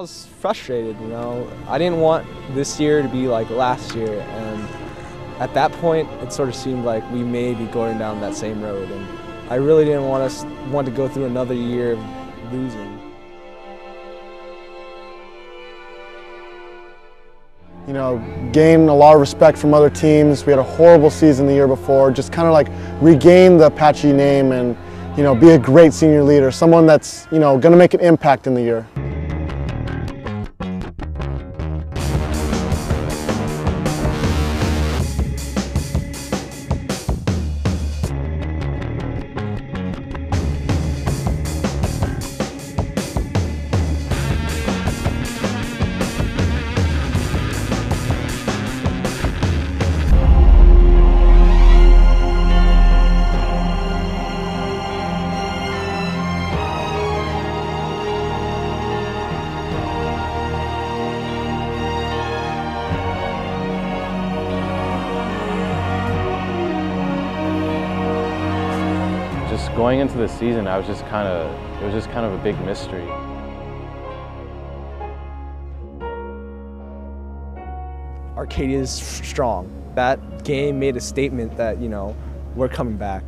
was frustrated, you know. I didn't want this year to be like last year, and at that point, it sort of seemed like we may be going down that same road, and I really didn't want us want to go through another year of losing. You know, gain a lot of respect from other teams. We had a horrible season the year before. Just kind of like regain the Apache name and, you know, be a great senior leader, someone that's, you know, going to make an impact in the year. Just going into the season, I was just kind of, it was just kind of a big mystery. Arcadia is strong. That game made a statement that, you know, we're coming back.